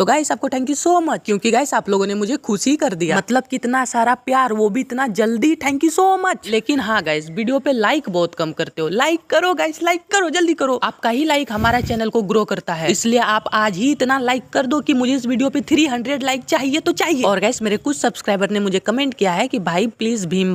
तो गाइस आपको thank you so much क्योंकि गाइस आप लोगों ने मुझे खुशी कर दिया। मतलब कितना सारा प्यार वो भी इतना जल्दी। थैंक यू सो मच लेकिन हाँ गाइस वीडियो पे लाइक बहुत कम करते हो। लाइक करो गाइस लाइक करो जल्दी करो। आपका ही लाइक हमारा चैनल को ग्रो करता है। इसलिए आप आज ही इतना लाइक कर दो कि मुझे इस वीडियो पे 300 लाइक चाहिए तो चाहिए। और गाइस मेरे कुछ सब्सक्राइबर ने मुझे कमेंट किया है कि भाई प्लीज़ भीम